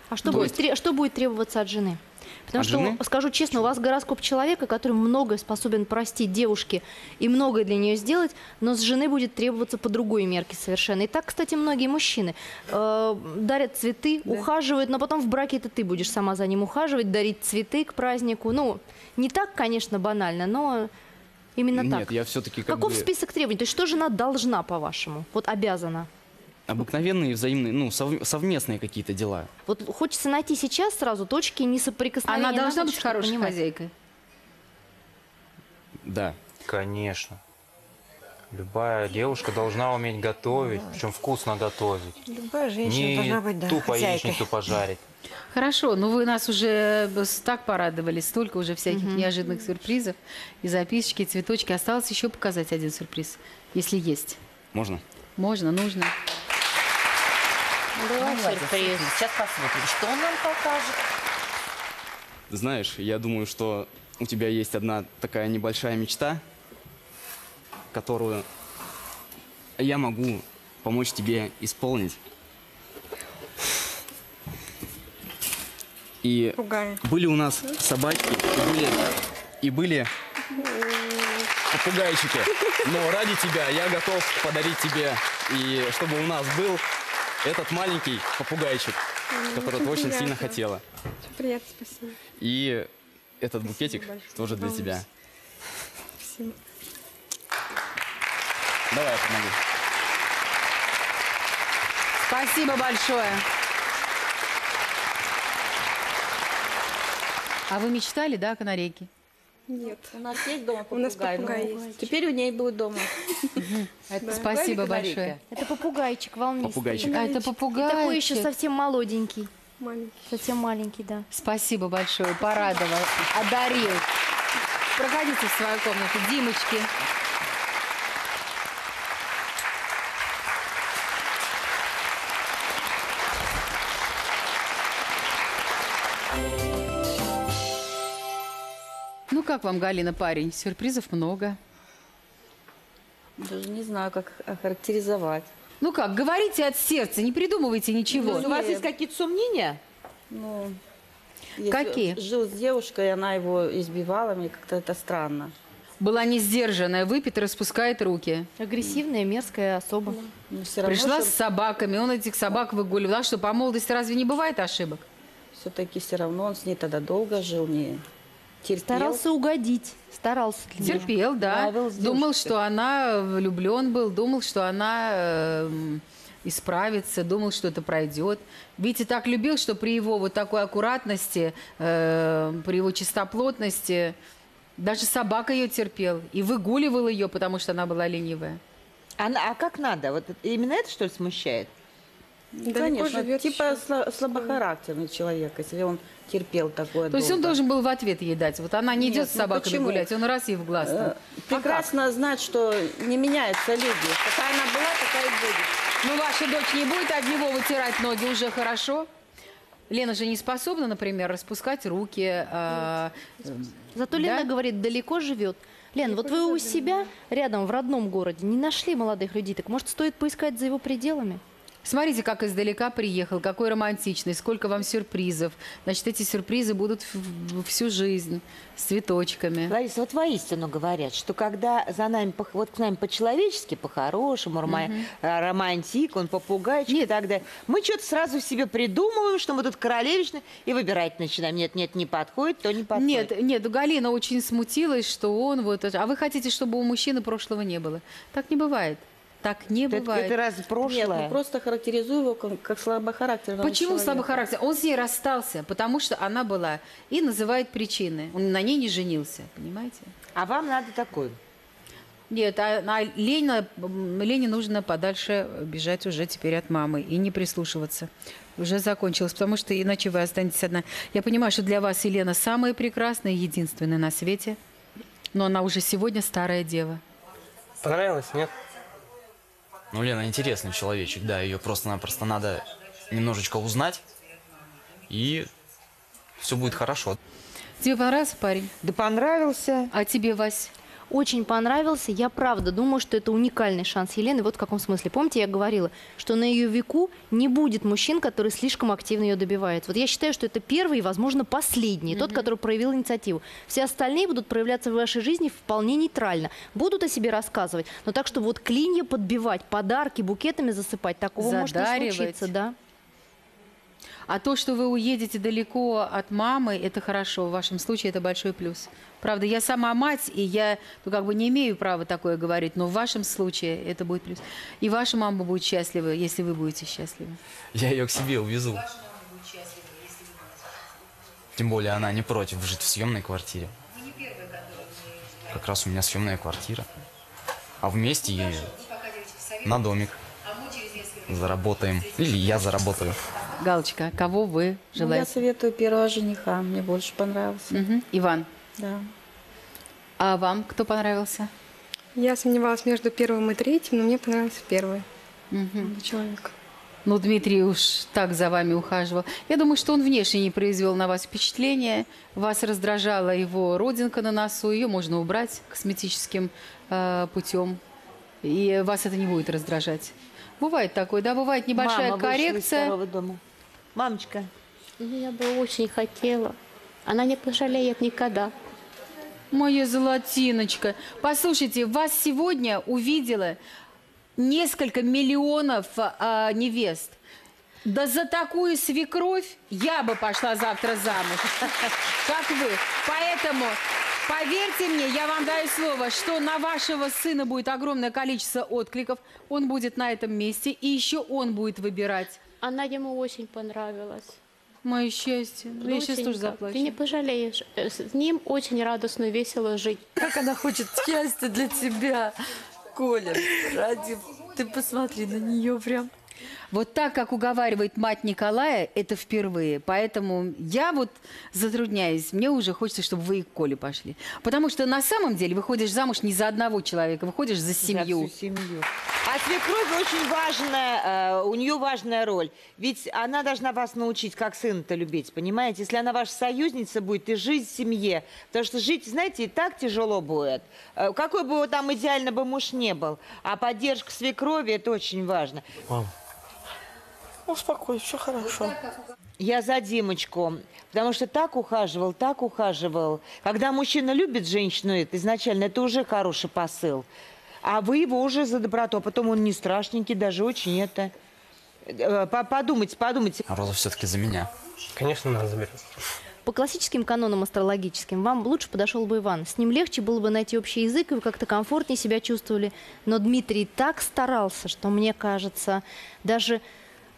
А что, То будет, тре- что будет требоваться от жены? Потому От что, жены? скажу честно, у вас гороскоп человека, который многое способен простить девушке и многое для нее сделать, но с жены будет требоваться по другой мерке совершенно. И так, кстати, многие мужчины э, дарят цветы, ухаживают, но потом в браке это ты будешь сама за ним ухаживать, дарить цветы к празднику. Ну, не так, конечно, банально, но именно Нет, так. я все-таки как Каков бы список требований? То есть что жена должна, по-вашему? Вот обязана? Обыкновенные взаимные, ну, сов- совместные какие-то дела. Вот хочется найти сейчас сразу точки несоприкосновения. Она должна быть хорошей понимать. хозяйкой. Да. Конечно. Любая девушка должна уметь готовить, причем вкусно готовить. Любая женщина Не должна быть, да, тупо хозяйкой. яичницу пожарить. Хорошо, ну вы нас уже так порадовали, столько уже всяких неожиданных сюрпризов, и записочки, и цветочки. Осталось еще показать один сюрприз, если есть. Можно? Можно, нужно. Давай Давайте, сюрприз. Сейчас посмотрим, что он нам покажет. Знаешь, я думаю, что у тебя есть одна такая небольшая мечта, которую я могу помочь тебе исполнить. И Пугает. были у нас собачки, и были, и были попугайчики. Но ради тебя я готов подарить тебе, и чтобы у нас был этот маленький попугайчик, который ты очень сильно хотела. Очень приятно, спасибо. И этот букетик большое. тоже для Волнуюсь. тебя. Спасибо. Давай я помогу. Спасибо большое. А вы мечтали, да, о канарейке? Нет. У нас есть дома У нас попугай? попугай Ну, есть. Теперь у ней будет дома. Спасибо попугай большое. Это попугайчик волнистый. Попугайчик. А, это И такой еще совсем молоденький. Маленький. Совсем маленький, да. Спасибо большое, порадовал, одарил. Проходите в свою комнату, Димочки. Как вам, Галина, парень? Сюрпризов много. Даже не знаю, как охарактеризовать. Ну как, говорите от сердца, не придумывайте ничего. У вас есть какие-то сомнения? Ну, Какие? Жил с девушкой, она его избивала, мне как-то это странно. Была не сдержанная, выпит и распускает руки. Агрессивная, мерзкая особа. Но все равно, Пришла с собаками, он этих собак выгуливал. А что, по молодости разве не бывает ошибок? все-таки все равно он с ней тогда долго жил, не терпел. Старался угодить. Старался. неё. Терпел, да. Думал, что она влюблен был, думал, что она эм, исправится, думал, что это пройдет. Витя так любил, что при его вот такой аккуратности, э, при его чистоплотности, даже собака ее терпел и выгуливал ее, потому что она была ленивая. А, на- а как надо? Вот именно это, что ли, смущает? Ну, Далеко Конечно, живет типа еще. слабохарактерный человек, если он терпел такое То есть он долго. должен был в ответ ей дать. Вот она не Нет, идет с ну собаками почему? гулять, он раз ей в глаз. там. Э, Прекрасно знать, что не меняется люди. Какая она была, такая и будет. Ну, ваша дочь не будет от него вытирать ноги, уже хорошо. Лена же не способна, например, распускать руки. а, Зато Лена говорит, далеко живет. Лен, вот вы у себя, рядом, в родном городе, не нашли молодых людей, так может стоит поискать за его пределами? Смотрите, как издалека приехал, какой романтичный, сколько вам сюрпризов. Значит, эти сюрпризы будут всю жизнь с цветочками. Лариса, вот воистину говорят, что когда за нами, вот к нам по-человечески, по-хорошему, э, романтик, он попугайчик и так далее, мы что-то сразу себе придумываем, что мы тут королевичны, и выбирать начинаем. Нет, нет, не подходит, то не подходит. Нет, нет, Галина очень смутилась, что он вот... А вы хотите, чтобы у мужчины прошлого не было? Так не бывает. Так не бывает. Нет, ну просто характеризую его как, как слабохарактерного Почему человека. слабый характер? Он с ней расстался, потому что она была. И называет причины. Он на ней не женился, понимаете? А вам надо такой? Нет, а, а Лене, Лене нужно подальше бежать уже теперь от мамы и не прислушиваться. Уже закончилось, потому что иначе вы останетесь одна. Я понимаю, что для вас Елена самая прекрасная, единственная на свете, но она уже сегодня старая дева. Понравилось, нет? Ну, Лена интересный человечек, да, ее просто-напросто надо немножечко узнать, и все будет хорошо. Тебе понравился парень? Да понравился. А тебе, Вась? Очень понравился. Я правда думаю, что это уникальный шанс Елены. Вот в каком смысле. Помните, я говорила, что на ее веку не будет мужчин, который слишком активно ее добивается. Вот я считаю, что это первый и, возможно, последний, тот, который проявил инициативу. Все остальные будут проявляться в вашей жизни вполне нейтрально. Будут о себе рассказывать, но так, чтобы вот клинья подбивать, подарки букетами засыпать, такого может не случиться, да. А то, что вы уедете далеко от мамы, это хорошо. В вашем случае это большой плюс. Правда, я сама мать, и я ну, как бы не имею права такое говорить, но в вашем случае это будет плюс. И ваша мама будет счастлива, если вы будете счастливы. Я ее к себе увезу. Тем более она не против жить в съемной квартире. Как раз у меня съемная квартира. А вместе и на домик заработаем. Или я заработаю. Галочка, кого вы Ну, я желаете? советую первого жениха, мне больше понравился. Мгм. Иван, Да. а вам кто понравился? Я сомневалась между первым и третьим, но мне понравился первый человек. Ну, Дмитрий уж так за вами ухаживал. Я думаю, что он внешне не произвел на вас впечатление. Вас раздражала его родинка на носу. Ее можно убрать косметическим э, путем. И вас это не будет раздражать. Бывает такое, да? Бывает небольшая Мама вышла из коррекция. второго дома. Мамочка. Ну, я бы очень хотела. Она не пожалеет никогда. Моя золотиночка. Послушайте, вас сегодня увидела несколько миллионов а, невест. Да за такую свекровь я бы пошла завтра замуж, [LAUGHS] как вы. Поэтому поверьте мне, я вам даю слово, что на вашего сына будет огромное количество откликов. Он будет на этом месте, и еще он будет выбирать. Она ему очень понравилась. Мое счастье. Ну, я сейчас тоже заплачу. Ты не пожалеешь. Э, С ним очень радостно и весело жить. Как она хочет счастья для тебя, Коля. Ради... Ты посмотри на нее прям. Вот так, как уговаривает мать Николая, это впервые. Поэтому я вот затрудняюсь. Мне уже хочется, чтобы вы и к Коле пошли. Потому что на самом деле выходишь замуж не за одного человека, выходишь за семью. всю семью. А свекровь очень важная, э, у нее важная роль. Ведь она должна вас научить, как сына-то любить, понимаете? Если она ваша союзница будет, и жить в семье. Потому что жить, знаете, и так тяжело будет. Э, Какой бы там идеально бы муж не был. А поддержка свекрови, это очень важно. Мам, успокойся, все хорошо. Я за Димочку, потому что так ухаживал, так ухаживал. Когда мужчина любит женщину, это изначально, это уже хороший посыл. А вы его уже за доброту, а потом он не страшненький, даже очень это... Э, по- Подумайте, подумайте. А Роза все-таки за меня. Конечно, нас заберет. По классическим канонам астрологическим вам лучше подошел бы Иван. С ним легче было бы найти общий язык, и вы как-то комфортнее себя чувствовали. Но Дмитрий так старался, что мне кажется, даже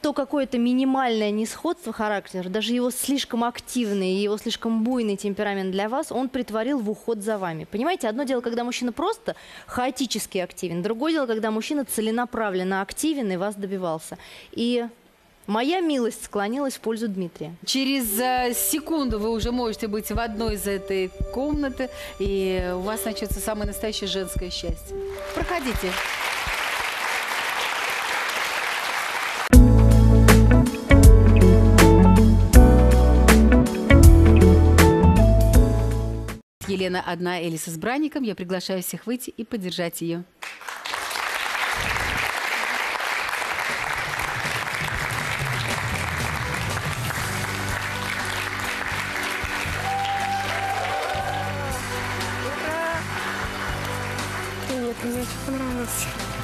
то какое-то минимальное несходство характера, даже его слишком активный, его слишком буйный темперамент для вас, он притворил в уход за вами. Понимаете, одно дело, когда мужчина просто хаотически активен, другое дело, когда мужчина целенаправленно активен и вас добивался. И Моя милость склонилась в пользу Дмитрия. Через э, секунду вы уже можете быть в одной из этой комнаты, и у вас начнется самое настоящее женское счастье. Проходите. Елена одна, Эли с избранником. Я приглашаю всех выйти и поддержать ее.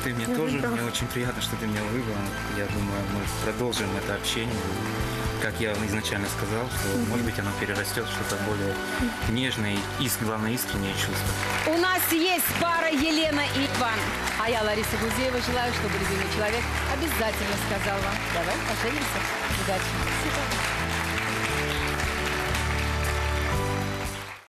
Ты мне Я тоже, мне очень приятно, что ты меня выбрала. Я думаю, мы продолжим это общение. Как я изначально сказал, что, Мгм. может быть, оно перерастет в что-то более нежное и, иск- главное, искреннее чувство. У нас есть пара Елена и Иван. А я, Лариса Гузеева, желаю, чтобы любимый человек обязательно сказал вам. Давай поженимся. Удачи.